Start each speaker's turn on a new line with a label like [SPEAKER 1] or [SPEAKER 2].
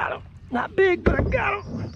[SPEAKER 1] got him. Not big, but I got him.